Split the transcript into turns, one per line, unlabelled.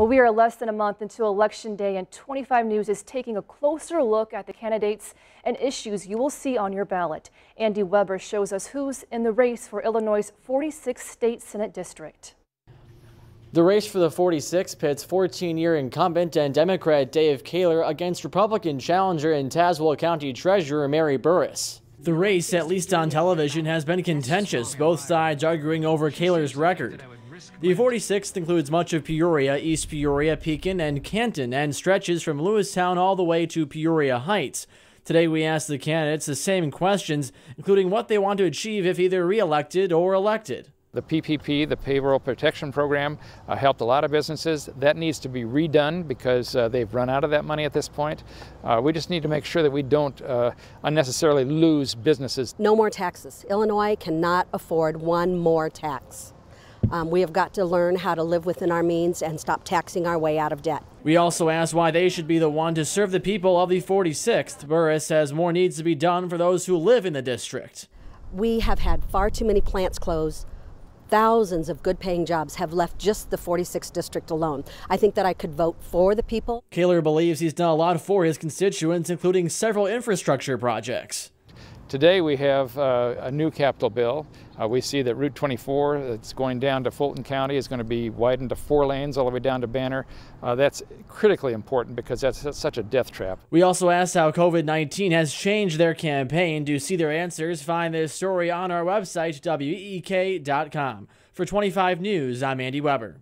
Well, we are less than a month into Election Day, and 25 News is taking a closer look at the candidates and issues you will see on your ballot. Andy Weber shows us who's in the race for Illinois' 46th State Senate District.
The race for the 46 pits 14-year incumbent and Democrat Dave Koehler against Republican challenger and Tazewell County Treasurer Mary Burress. The race, at least on television, has been contentious, both sides arguing over Koehler's record. The 46th includes much of Peoria, East Peoria, Pekin, and Canton, and stretches from Lewistown all the way to Peoria Heights. Today we asked the candidates the same questions, including what they want to achieve if either re-elected or elected.
The PPP, the Payroll Protection Program, uh, helped a lot of businesses. That needs to be redone because uh, they've run out of that money at this point. Uh, we just need to make sure that we don't uh, unnecessarily lose businesses.
No more taxes. Illinois cannot afford one more tax. Um, we have got to learn how to live within our means and stop taxing our way out of debt.
We also asked why they should be the one to serve the people of the 46th. Burress says more needs to be done for those who live in the district.
We have had far too many plants close thousands of good paying jobs have left just the 46th district alone. I think that I could vote for the people.
Koehler believes he's done a lot for his constituents, including several infrastructure projects.
Today we have uh, a new capital bill. Uh, we see that Route 24 that's going down to Fulton County is going to be widened to four lanes all the way down to Banner. Uh, that's critically important because that's, that's, such a death trap.
We also asked how COVID-19 has changed their campaign. To see their answers, find this story on our website, week.com. For 25 News, I'm Andy Weber.